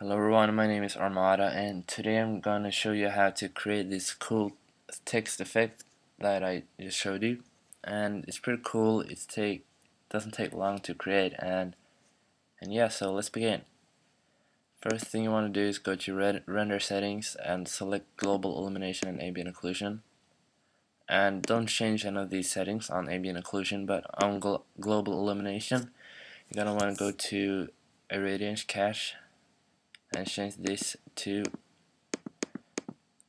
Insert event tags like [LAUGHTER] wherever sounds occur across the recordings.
Hello everyone, my name is Armada and today I'm gonna show you how to create this cool text effect that I just showed you. And it's pretty cool. It take doesn't take long to create and and yeah so let's begin. First thing you want to do is go to render settings and select global illumination and ambient occlusion. And don't change any of these settings on ambient occlusion but on glo global illumination you're gonna want to go to irradiance cache and change this to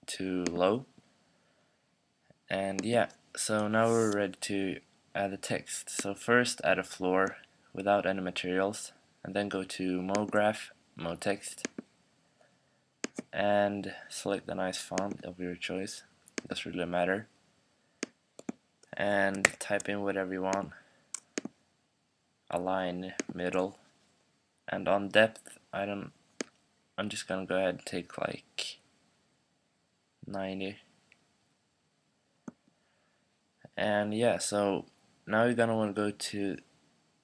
to low. And yeah so now we're ready to add the text. So first add a floor without any materials and then go to MoGraph mode text and select the nice font of your choice. Doesn't really matter. And type in whatever you want. Align middle. And on depth I don't I'm just gonna go ahead and take like 90 and yeah so now you're gonna want to go to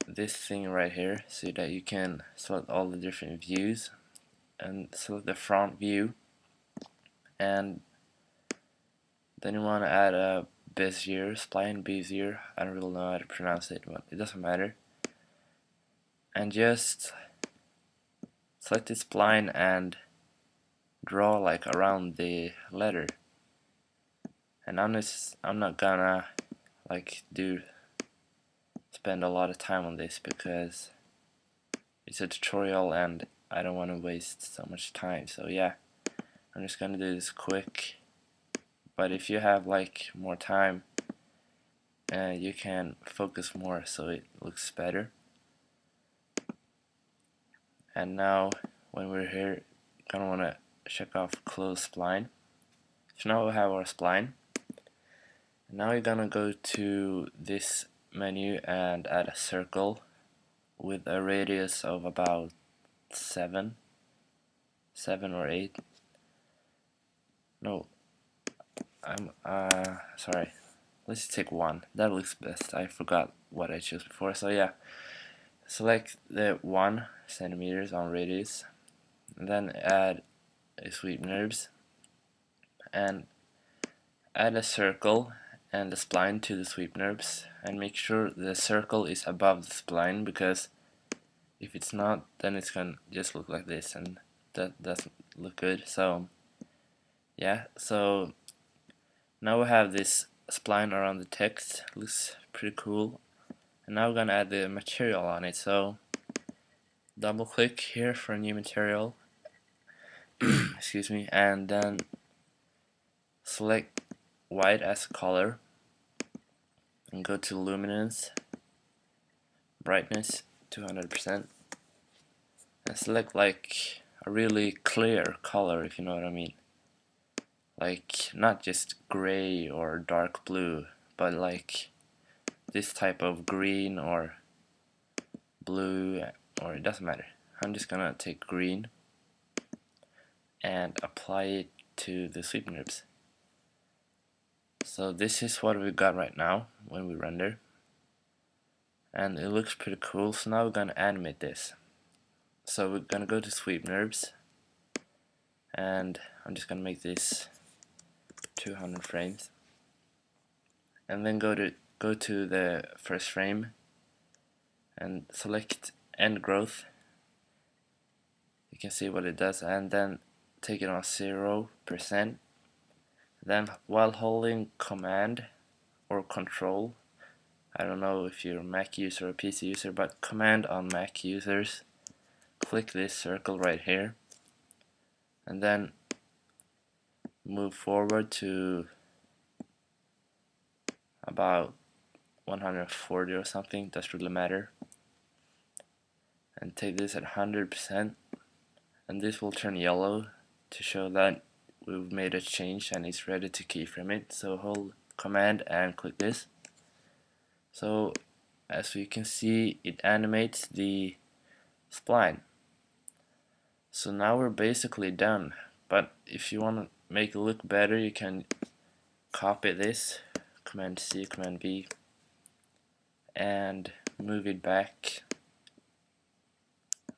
this thing right here so that you can select all the different views and select the front view. And then you want to add a Bezier, spline Bezier, I don't really know how to pronounce it but it doesn't matter. And just select this spline and draw like around the letter. And I'm just I'm not gonna like do spend a lot of time on this because it's a tutorial and I don't want to waste so much time. So yeah I'm just gonna do this quick. But if you have like more time uh, you can focus more so it looks better and now when we're here gonna want to check off close spline. So now we have our spline. Now you're gonna go to this menu and add a circle with a radius of about 7 7 or 8 no I'm uh sorry. Let's take one. That looks best. I forgot what I chose before. So yeah select the 1 centimeters on radius and then add a sweep NURBS and add a circle and the spline to the sweep NURBS and make sure the circle is above the spline because if it's not then it's gonna just look like this and that doesn't look good. So yeah so now we have this spline around the text. Looks pretty cool and now we're gonna add the material on it. So double click here for a new material. [CLEARS THROAT] Excuse me. And then select white as color and go to luminance brightness 200% and select like a really clear color if you know what I mean. Like not just gray or dark blue but like this type of green or blue or it doesn't matter. I'm just gonna take green and apply it to the sweep NURBS so this is what we got right now when we render. And it looks pretty cool. So now we're gonna animate this. So we're gonna go to sweep NURBS and I'm just gonna make this 200 frames. And then go to go to the first frame and select end growth. You can see what it does and then take it on zero percent. Then while holding command or control I don't know if you're a Mac user or PC user but command on Mac users click this circle right here and then move forward to about 140 or something doesn't really matter. And take this at 100% and this will turn yellow to show that we've made a change and it's ready to keyframe it. So hold command and click this. So as you can see it animates the spline. So now we're basically done but if you want to make it look better you can copy this command C command V and move it back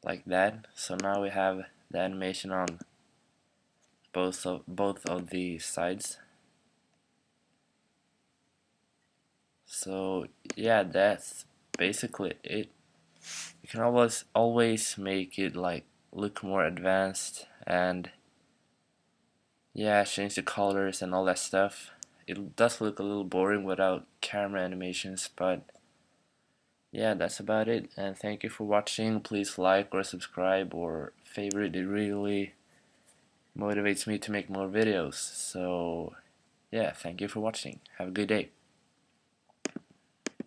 like that. So now we have the animation on both of both of the sides. So yeah that's basically it. You can always always make it like look more advanced and yeah change the colors and all that stuff. It does look a little boring without camera animations but yeah that's about it. And thank you for watching. Please like or subscribe or favorite. It really motivates me to make more videos. So yeah thank you for watching. Have a good day